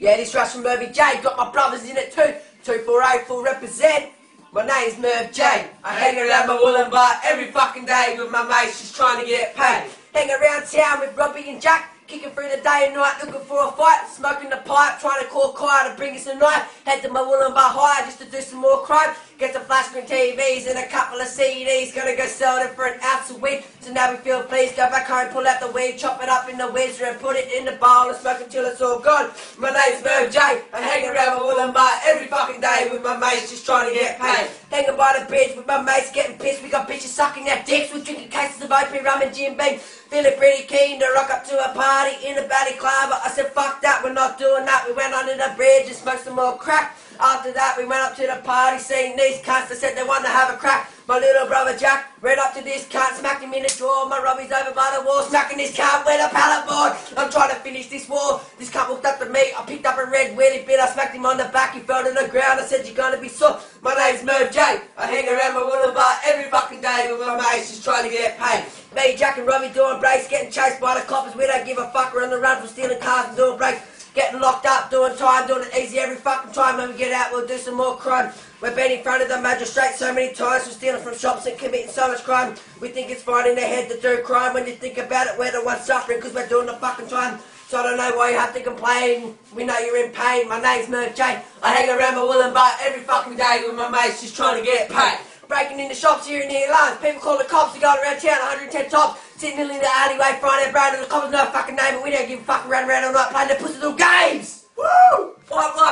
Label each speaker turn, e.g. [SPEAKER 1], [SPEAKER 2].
[SPEAKER 1] Yeah, this Russian Mervy J. Got my brothers in it too. 248 full represent. My name's Merv J. I hang around my Wollongbar every fucking day with my mates just trying to get paid. Hang around town with Robbie and Jack. Kicking through the day and night looking for a fight. Smoking the pipe, trying to call Kaya to bring us a night. Head to my Wollongbar higher just to do some more crime. Get some flash screen TVs and a couple of CDs. Gonna go sell them for an ounce of weed. So now we feel pleased. Go back home, pull out the weed, chop it up in the whizzer and put it in the bowl and smoke until it's all gone. My name's Merv J. I hang around my Wollongbar every fucking day with my mates just trying to get paid. Hanging by the bridge with my mates getting pissed. We got bitches sucking their dicks. We're drinking cases of OP, rum and Jim Beam. Feeling pretty keen to rock up to a party in a. But I said, fuck that, we're not doing that. We went under the bridge and smoked some more crack. After that, we went up to the party, seeing these cunts. They said they wanted to have a crack. My little brother Jack ran up to this cunt, smacked him in the jaw. My Robbie's over by the wall, smacking this cunt with a pallet board. I'm trying to finish this war. This cunt walked up to me. I picked a red wheelie bit. I smacked him on the back. He fell to the ground. I said, You're gonna be sore. My name's Merv J. I hang around my Wollongbar every fucking day with my mates, just trying to get paid. Me, Jack, and Robbie doing breaks, getting chased by the coppers. We don't give a fuck. We're on the run for stealing cars and doing breaks. Getting locked up, doing time, doing it easy every fucking time. When we get out, we'll do some more crime. We've been in front of the magistrate so many times for stealing from shops and committing so much crime. We think it's fine in their head to do crime. When you think about it, we're the ones suffering because we're doing the fucking time. So I don't know why you have to complain. We know you're in pain. My name's Merv J. I hang around my Wollongbar every fucking day with my mates just trying to get paid. Breaking into shops here and here lines. People call the cops. They're going around town 110 tops. Sitting in the alleyway, frying their brain. And the cops know fucking name, but we don't give a fuck around around all night playing their pussy little games. Woo! Fight life,